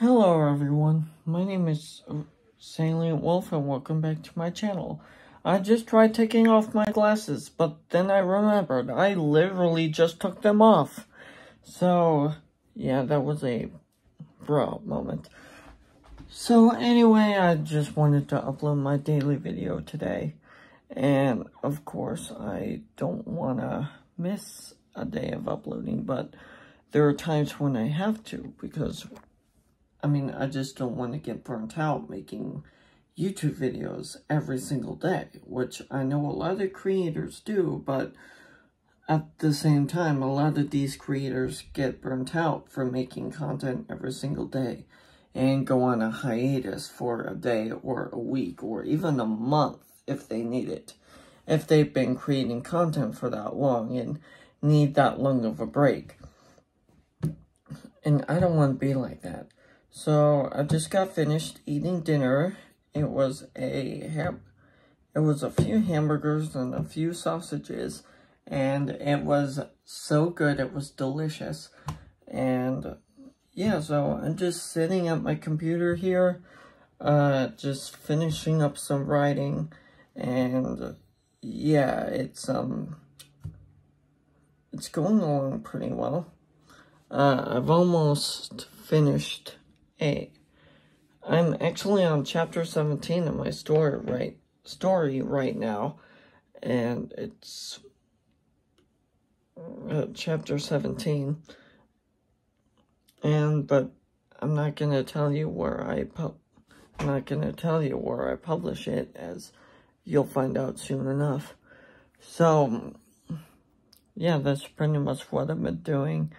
Hello everyone, my name is uh, Salient Wolf and welcome back to my channel. I just tried taking off my glasses, but then I remembered I literally just took them off. So, yeah, that was a bro moment. So anyway, I just wanted to upload my daily video today. And of course, I don't want to miss a day of uploading, but there are times when I have to because I mean, I just don't want to get burnt out making YouTube videos every single day, which I know a lot of creators do, but at the same time, a lot of these creators get burnt out from making content every single day and go on a hiatus for a day or a week or even a month if they need it. If they've been creating content for that long and need that long of a break. And I don't want to be like that. So I just got finished eating dinner. It was a ham it was a few hamburgers and a few sausages and it was so good. It was delicious. And yeah, so I'm just sitting at my computer here, uh, just finishing up some writing and yeah, it's, um, it's going along pretty well. Uh, I've almost finished Hey, I'm actually on chapter 17 of my story right story right now, and it's uh, chapter 17. And but I'm not gonna tell you where I pub. I'm not gonna tell you where I publish it, as you'll find out soon enough. So, yeah, that's pretty much what I've been doing,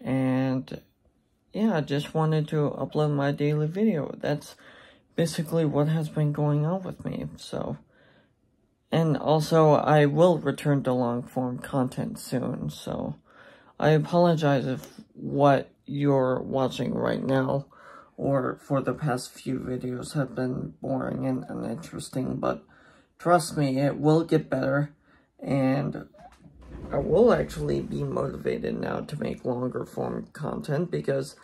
and yeah, I just wanted to upload my daily video. That's basically what has been going on with me, so. And also, I will return to long-form content soon, so. I apologize if what you're watching right now, or for the past few videos, have been boring and uninteresting, but trust me, it will get better, and I will actually be motivated now to make longer form content because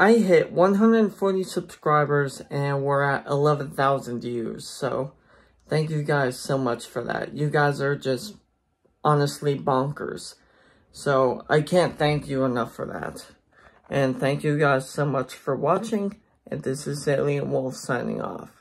I hit 140 subscribers and we're at 11,000 views. So thank you guys so much for that. You guys are just honestly bonkers. So I can't thank you enough for that. And thank you guys so much for watching. And this is Salient Wolf signing off.